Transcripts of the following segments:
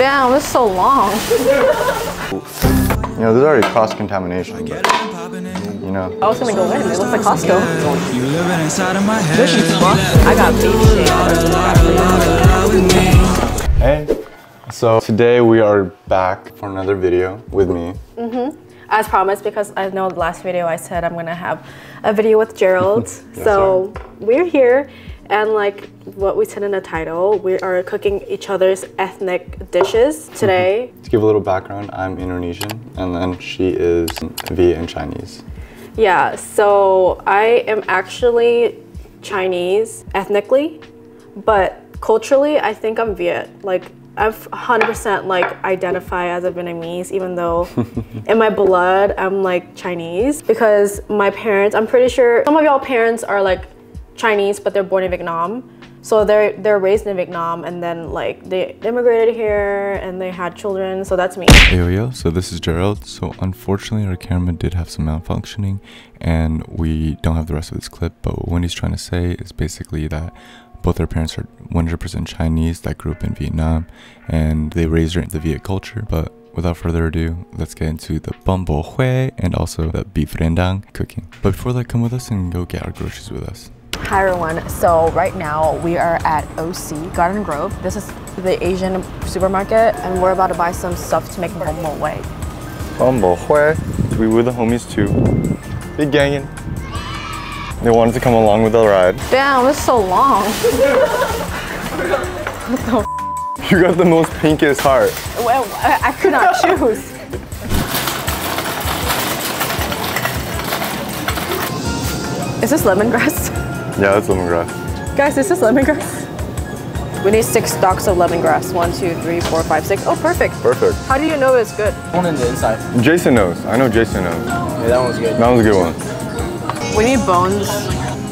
Damn, it's so long. You know, there's already cross contamination. You know. I was gonna go in. It looks like Costco. You living inside of my head. I got beef shake. Hey. So today we are back for another video with me. Mm-hmm. As promised, because I know the last video I said I'm gonna have a video with Gerald. Yes, so we're here, and like what we said in the title, we are cooking each other's ethnic dishes today. Mm-hmm. To give a little background, I'm Indonesian and then she is Viet and Chinese. Yeah, so I am actually Chinese ethnically, but culturally, I think I'm Viet. Like, I've 100% like identify as a Vietnamese, even though in my blood I'm like Chinese because my parents. I'm pretty sure some of y'all parents are like Chinese, but they're born in Vietnam. So they're they're raised in Vietnam, and then like they immigrated here and they had children. So that's me. Yo yo, so this is Gerald. So unfortunately our camera did have some malfunctioning and we don't have the rest of this clip, but what Wendy's trying to say is basically that both their parents are 100% Chinese that grew up in Vietnam and they raised her in the Viet culture. But without further ado, let's get into the bun bo hui and also the beef rendang cooking. But before that, come with us and go get our groceries with us. Hi everyone. So right now we are at OC Garden Grove. This is the Asian supermarket, and we're about to buy some stuff to make bom bo way. Bo hui. We were the homies too. Big gangin'. They wanted to come along with the ride. Damn, it's so long. You got the most pinkest heart. well, I, I could not choose. Is this lemongrass? Yeah, that's lemongrass. Guys, this is lemongrass. We need six stalks of lemongrass. One, two, three, four, five, six. Oh, perfect. Perfect. How do you know it's good? One in the inside. Jason knows. I know Jason knows. Yeah, that one's good. That was a good one. We need bones,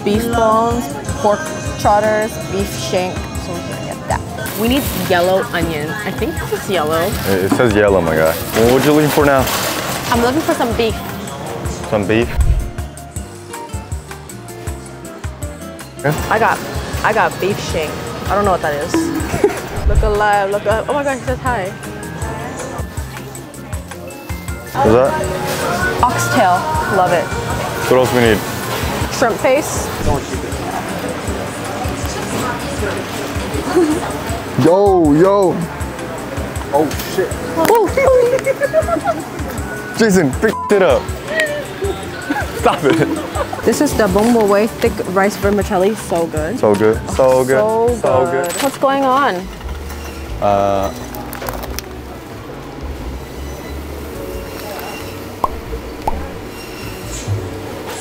beef bones, pork trotters, beef shank. So we're gonna get that. We need yellow onion. I think this is yellow. It it says yellow, my guy. What are you looking for now? I'm looking for some beef. Some beef? I got, I got beef shank. I don't know what that is. look alive, look up. Oh my gosh, it says hi. What's that? Oxtail, love it. What else we need? Shrimp face. Yo, yo. Oh shit. Oh. Jason, pick it up. Stop it. This is the Bombo Way thick rice vermicelli. So good. So good. So good. So good. What's going on? Uh,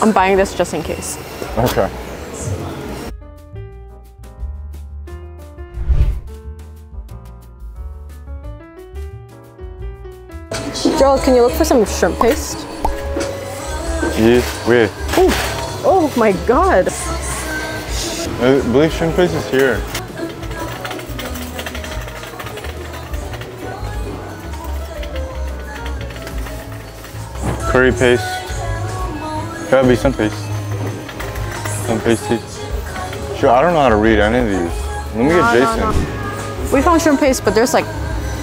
I'm buying this just in case. okay. Gerald, can you look for some shrimp paste? Yeah, wait. Oh oh my god. Uh, I believe shrimp paste is here. Curry paste. Gotta be some paste. Some pasty. Sure, I don't know how to read any of these. Let me get Jason. We found shrimp paste, but there's like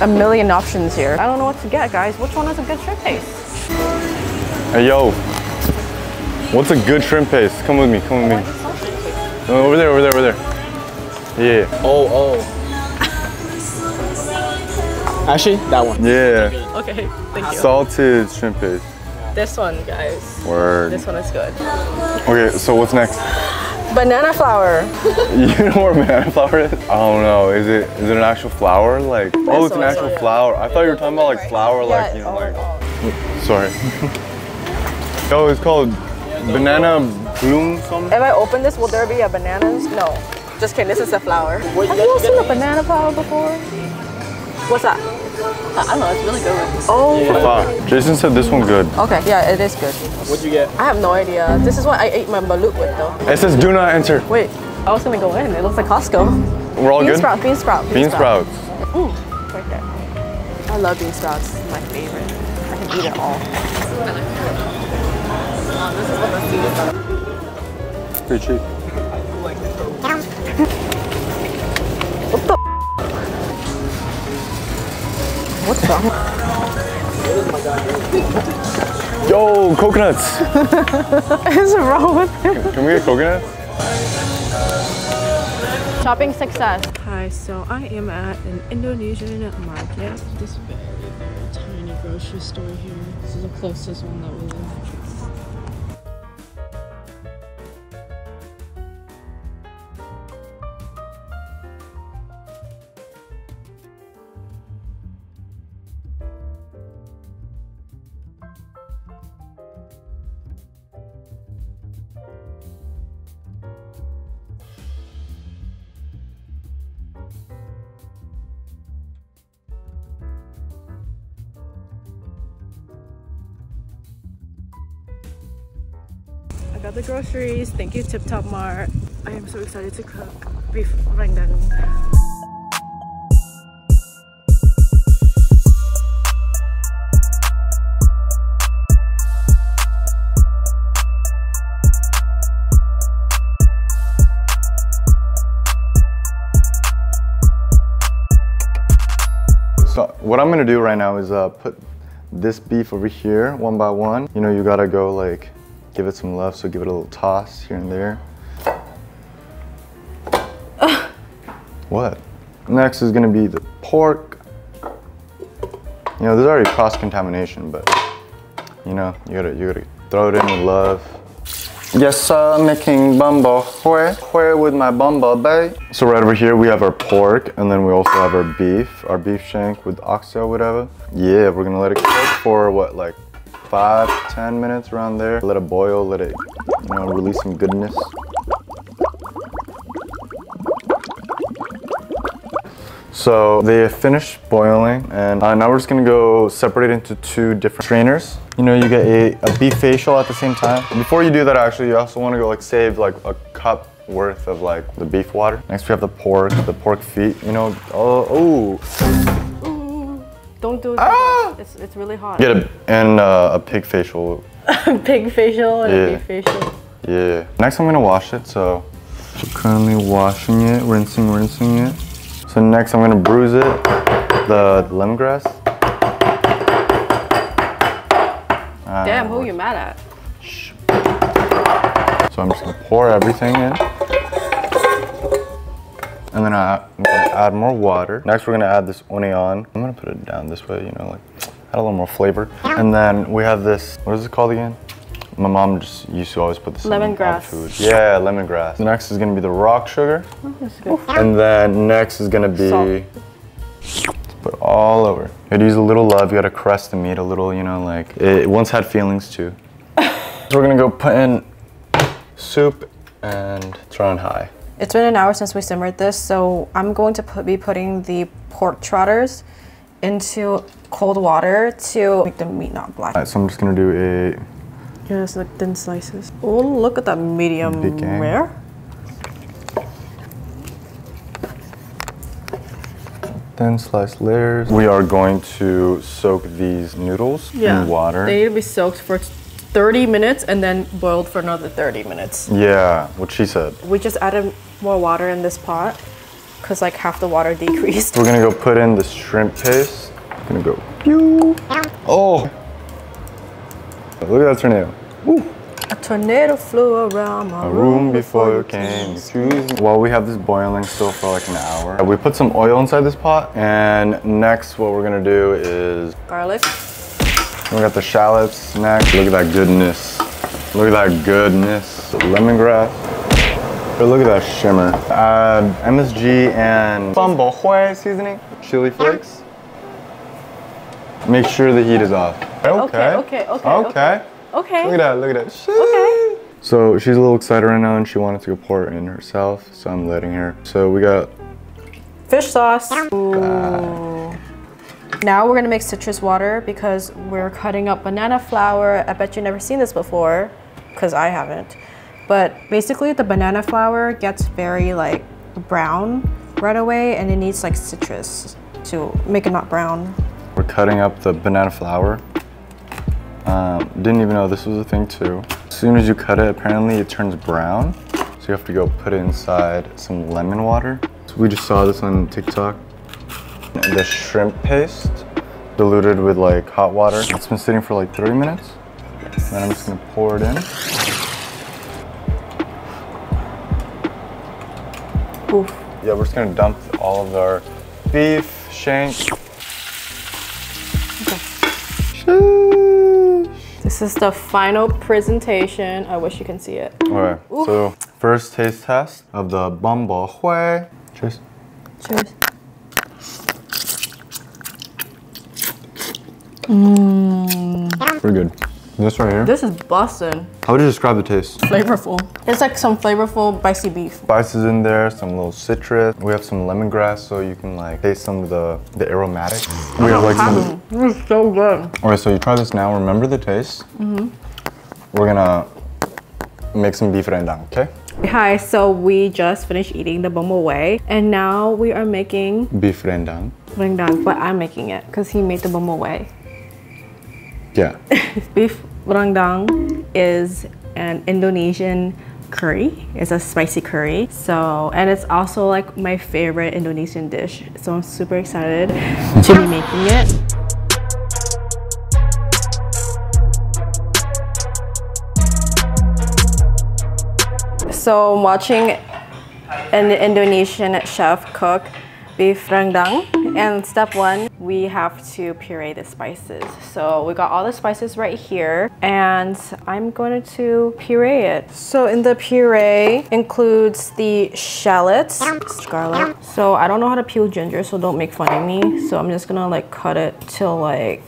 a million options here. I don't know what to get, guys. Which one is a good shrimp paste? Hey, yo. What's a good shrimp paste? Come with me, come with me. Uh, over there, over there, over there. Yeah, Oh, oh. Actually, that one. yeah. Okay, thank you. Salted shrimp paste. This one, guys. Word. This one is good. Okay, so what's next? Banana flour. You know where banana flour is? I don't know. Is it is it an actual flour? Like oh, it's an actual sorry. flour. I thought you were talking about like flour, like you know, oh, like. oh. Sorry. oh, it's called banana bloom something. If I open this, will there be a bananas? No. Just kidding, this is a flower. What, Have you you all seen a banana flower before? What's that? I don't know, it's really good. Oh, Ah, Jason said this one good. okay, yeah, it is good. What'd you get? I have no idea. This is what I ate my balut with though. It says do not enter. Wait, I was gonna go in. It looks like Costco. We're all bean good. sprout, bean sprout, Bean sprouts. Mm, right there. I love bean sprouts. It's my favorite. I can eat it all. Pretty cheap. What the? What the? Yo, coconuts! is wrong with him? Can we get coconuts? Shopping success. Hi, so I am at an Indonesian market. This very, very tiny grocery store here. This is the closest one that we live. Got the groceries. Thank you, Tip Top Mart. I am so excited to cook beef rendang. So what I'm gonna do right now is uh, put this beef over here one by one. You know, you gotta go like give it some love, so give it a little toss here and there. what? Next is gonna be the pork. You know, there's already cross contamination, but you know, you gotta you gotta throw it in with love. Yes, I'm making bumbo hue, hue with my bumbo babe. So right over here we have our pork, and then we also have our beef, our beef shank with oxtail, whatever. Yeah, we're gonna let it cook for what, like five, ten minutes around there. Let it boil, let it, you know, release some goodness. So they finished boiling and uh, now we're just gonna go separate into two different strainers. You know, you get a, a beef facial at the same time. Before you do that actually, you also wanna go like save like a cup worth of like the beef water. Next we have the pork, the pork feet, you know, oh, oh. Don't do it. Ah! It's, it's really hot. Get a, and uh, a pig facial. Pig facial and Yeah. a beef facial. Yeah. Next I'm gonna wash it, so currently washing it, rinsing, rinsing it. So next I'm gonna bruise it, the lemongrass. Damn, who you mad at? So I'm just gonna pour everything in. And then I- I'm gonna add more water. Next we're gonna add this onion. I'm gonna put it down this way, you know, like add a little more flavor. And then we have this, what is it called again? My mom just used to always put this in Lemongrass. food. Yeah, lemongrass. The next is gonna be the rock sugar. Oh, good. And then next is gonna be Salt. put all over. You gotta use a little love. You gotta crust the meat a little. You know, like it once had feelings too. so we're gonna go put in soup and throw on high. It's been an hour since we simmered this, so I'm going to put, be putting the pork trotters into cold water to make the meat not black. Alright, so I'm just gonna do a Yes, like thin slices. Oh, look at that medium Big gang. rare. thin sliced layers. We are going to soak these noodles in water. They need to be soaked for 30 minutes and then boiled for another 30 minutes. yeah, what she said. We just added more water in this pot because like half the water decreased. We're gonna go put in the shrimp paste. Gonna go. Pew. Oh. Look at that tornado. A tornado flew around my a room before you came. Excuse me. While we have this boiling still for like an hour, we put some oil inside this pot, and next what we're gonna do is Garlic. We got the shallots next. Look at that goodness. Look at that goodness. Lemongrass. But look at that shimmer. Add MSG and Bumble Hue seasoning, chili flakes. Make sure the heat is off. Okay, okay, okay, Okay. Okay. okay. Look at that, look at that. Shit. Okay. So she's a little excited right now and she wanted to go pour it in herself, so I'm letting her. So we got Fish sauce. Now we're gonna make citrus water because we're cutting up banana flower. I bet you've never seen this before, because I haven't. But basically the banana flower gets very like brown right away and it needs like citrus to make it not brown. we're cutting up the banana flower. Um, didn't even know this was a thing too. As soon as you cut it, apparently it turns brown. So you have to go put it inside some lemon water. So we just saw this on TikTok. The shrimp paste. diluted with like hot water. It's been sitting for like three minutes. Then I'm just gonna pour it in. Oof. Yeah, we're just gonna dump all of our beef, shank. This is the final presentation. I wish you can see it. Okay, so first taste test of the bumbo hui. Cheers. Cheers. Pretty good. This right here. This is bussin'. How would you describe the taste? Flavorful. It's like some flavorful spicy beef. Spices in there, some little citrus. We have some lemongrass, so you can like taste some of the the aromatics. We have like some. Of This is so good. All right, so you try this now. Remember the taste. Mm-hmm. We're gonna make some beef rendang. Okay. Hi, so we just finished eating the bombo way, and now we are making Beef rendang. rendang, but I'm making it because he made the bombo way. Yeah. Beef rendang is an Indonesian curry. It's a spicy curry. So, and it's also like my favorite Indonesian dish. So I'm super excited to be making it. So I'm watching an Indonesian chef cook beef rendang. And step one, we have to puree the spices. So we got all the spices right here and I'm going to puree it. So in the puree includes the shallots, garlic. So I don't know how to peel ginger, so don't make fun of me. So I'm just gonna like cut it till like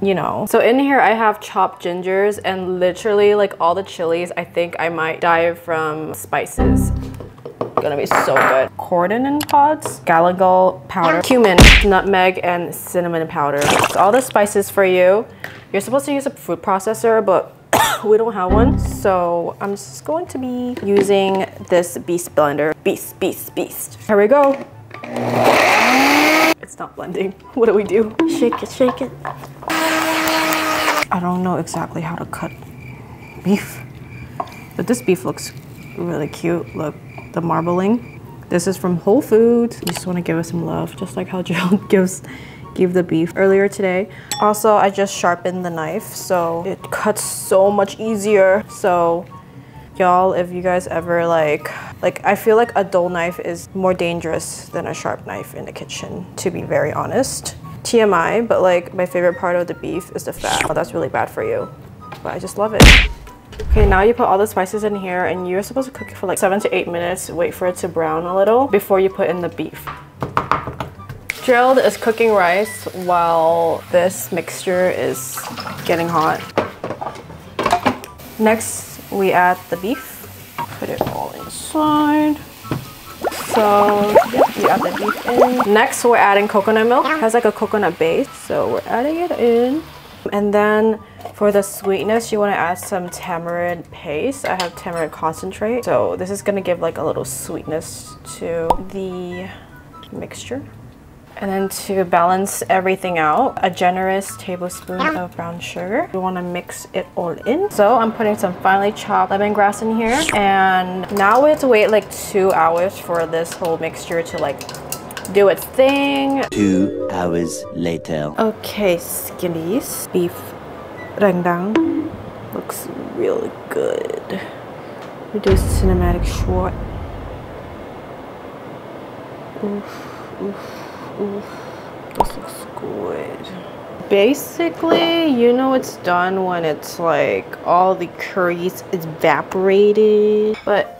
you know. So in here I have chopped gingers and literally like all the chilies. I think I might die from spices. Gonna be so good. cardamom pods, galangal powder, cumin, nutmeg, and cinnamon powder. So all the spices for you. You're supposed to use a food processor, but we don't have one. So I'm just going to be using this beast blender. Beast, beast, beast. Here we go. It's not blending. What do we do? Shake it, shake it. I don't know exactly how to cut beef, but this beef looks really cute. Look, the marbling. This is from Whole Foods. Just want to give it some love, just like how Gerald gives gave the beef earlier today. Also, I just sharpened the knife, so it cuts so much easier. So y'all if you guys ever like like i feel like a dull knife is more dangerous than a sharp knife in the kitchen to be very honest tmi but like my favorite part of the beef is the fat oh that's really bad for you but i just love it okay now you put all the spices in here and you're supposed to cook it for like seven to eight minutes wait for it to brown a little before you put in the beef Gerald is cooking rice while this mixture is getting hot. Next, we add the beef. Put it all inside. So, you add the beef in. Next, we're adding coconut milk. It has like a coconut base, so we're adding it in. And then for the sweetness, you want to add some tamarind paste. I have tamarind concentrate. So this is going to give like a little sweetness to the mixture. And then to balance everything out, a generous tablespoon of brown sugar. You want to mix it all in. So I'm putting some finely chopped lemongrass in here. And now we have to wait like two hours for this whole mixture to like do its thing. Two hours later. Okay, skindys. Beef rendang looks really good. We do cinematic short. Oof, oof. Oof, this looks good. Basically, you know it's done when it's like all the curries evaporated. But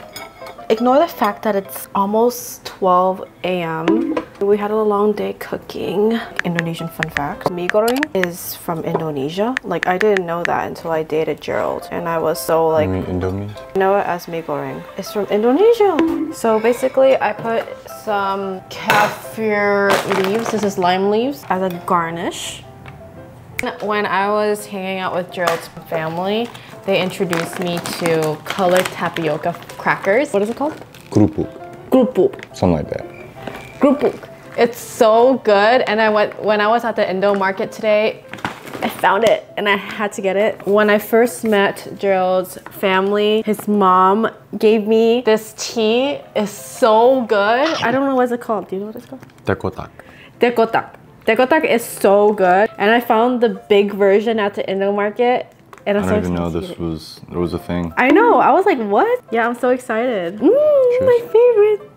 ignore the fact that it's almost 12 a.m. We had a long day cooking. Indonesian fun fact, mie goreng is from Indonesia. Like I didn't know that until I dated Gerald. And I was so like, I mean, Indomie. know it as mie goreng. It's from Indonesia. So basically, I put some kaffir leaves. This is lime leaves as a garnish. When I was hanging out with Gerald's family, they introduced me to colored tapioca crackers. What is it called? Kerupuk. Kerupuk. Something like that. Kerupuk. It's so good. And I went when I was at the Indo market today, I found it and I had to get it. When I first met Gerald's family, his mom gave me this tea. It's so good. I don't know what it's called. Do you know what it's called? Teh Kotak. Tekotak. Dekotak is so good. And I found the big version at the Indo market. And I'm I so don't even know this it. was there was a thing. I know. I was like, what? Yeah, I'm so excited. Mmm, my favorite.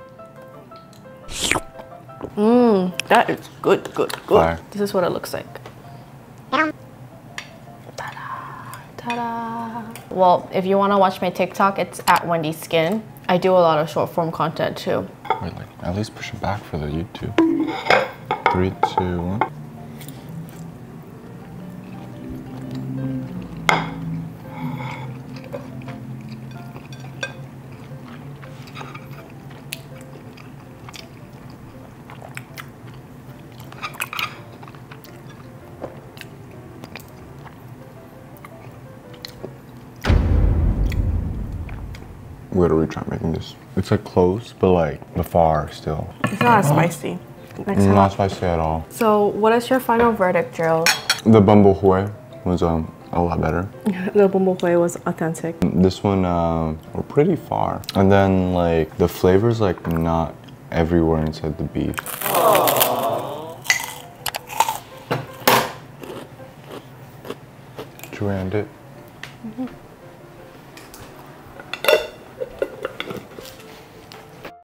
Mmm, that is good, good, good. Fire. This is what it looks like. Ta-da. Ta-da. Well, if you want to watch my TikTok, it's at Wendy Skin. I do a lot of short form content too. Wait, like at least push it back for the YouTube. Three, two, one. We gotta retry making this. It's like close, but like the far still. It's not as spicy. Next time. Not spicy at all. So, what is your final verdict, Gerald? The bumble hui was um a lot better. the bumblebee was authentic. This one uh, we're pretty far, and then like the flavors like not everywhere inside the beef. Should we end it?